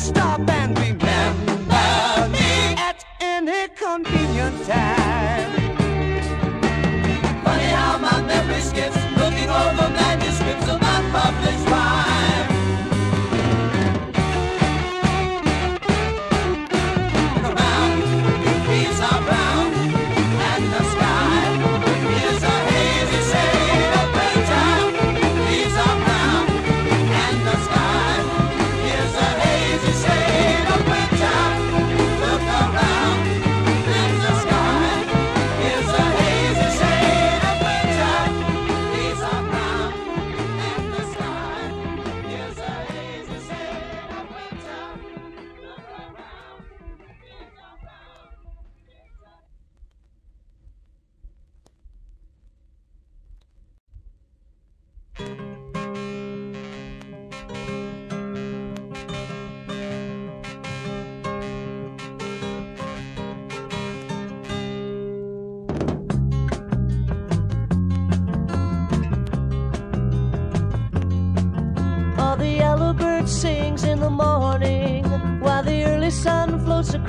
stop and remember me at any convenient time.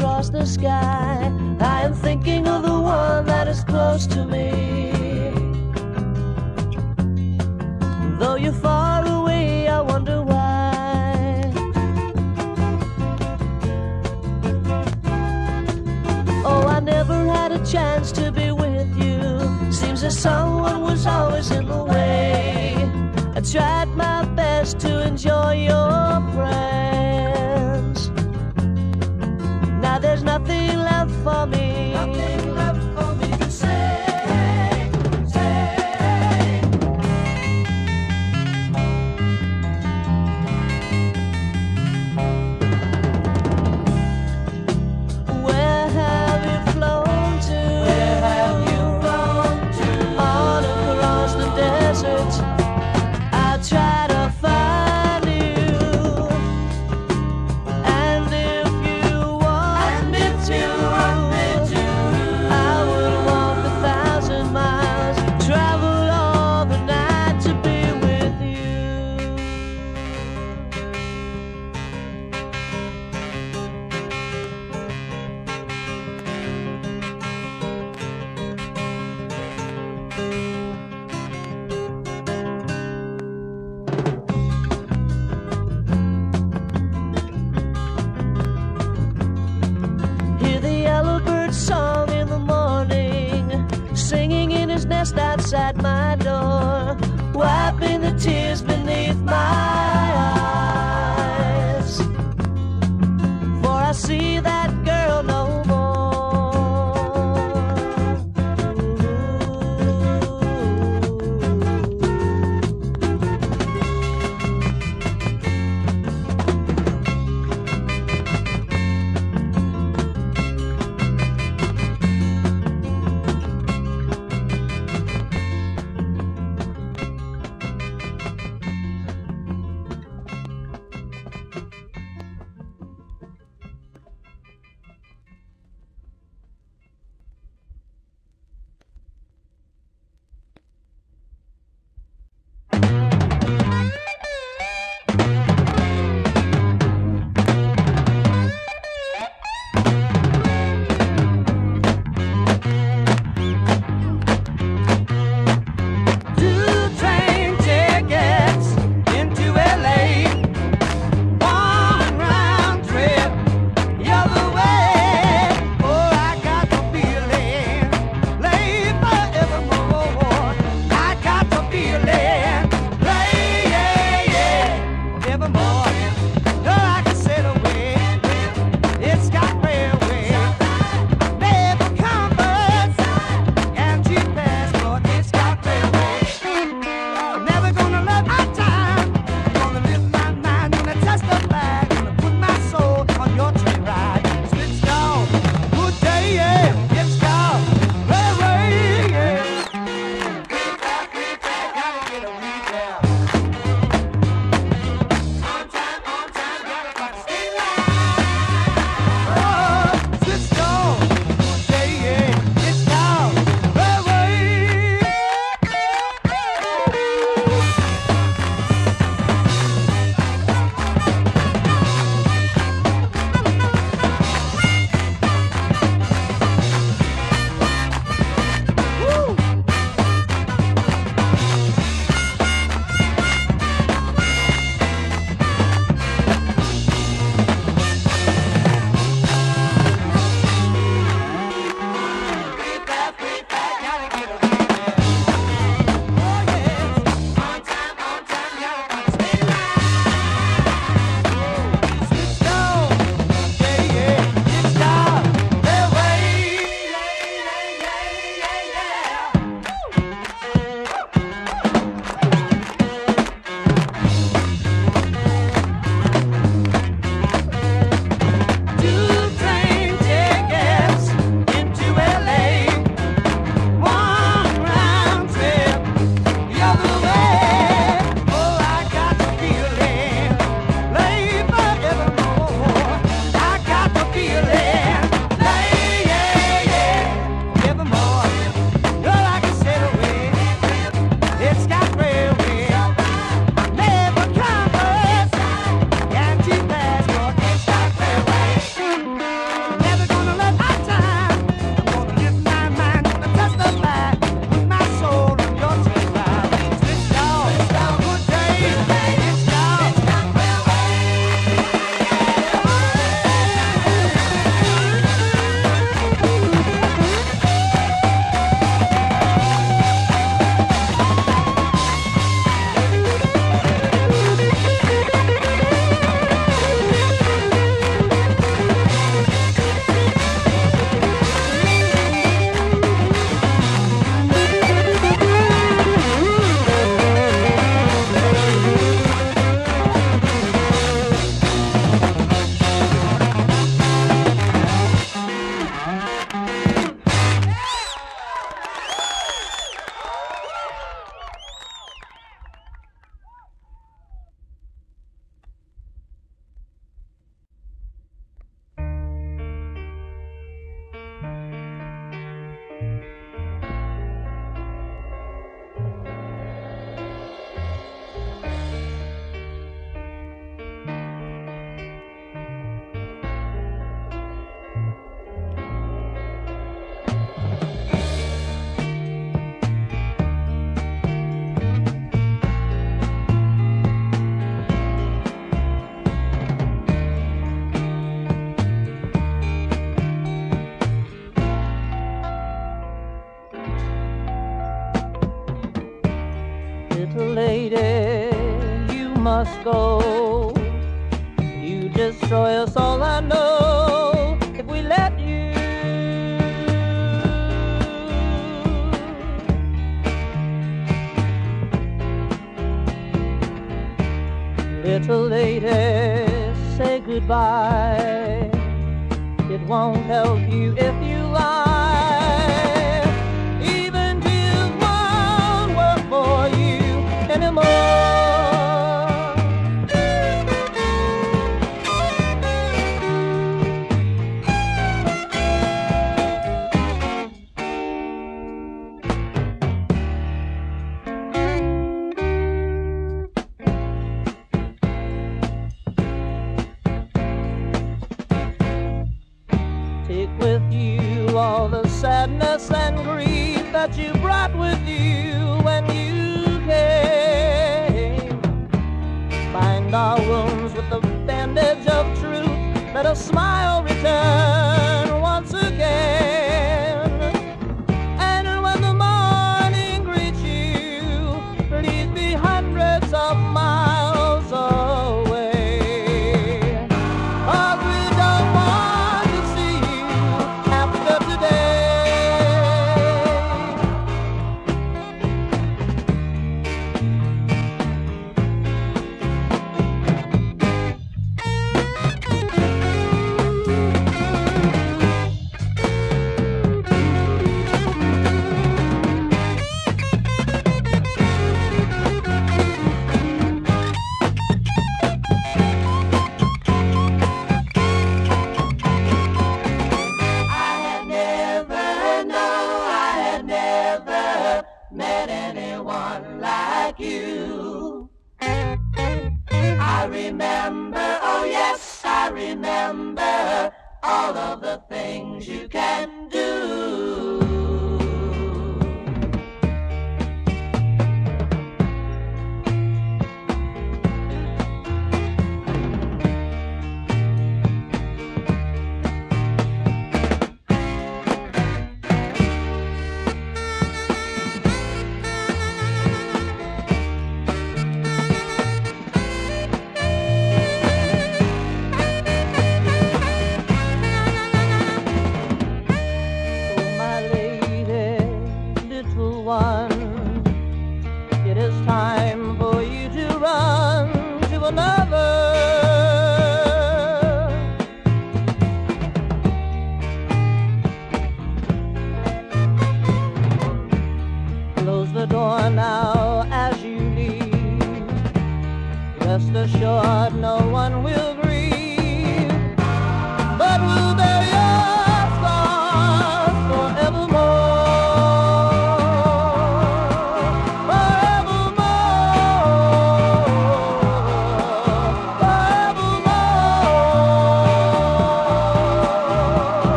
across the sky. I am thinking of the one that is close to me. Though you're far away, I wonder why. Oh, I never had a chance to be with you. Seems that someone was always in the way. I tried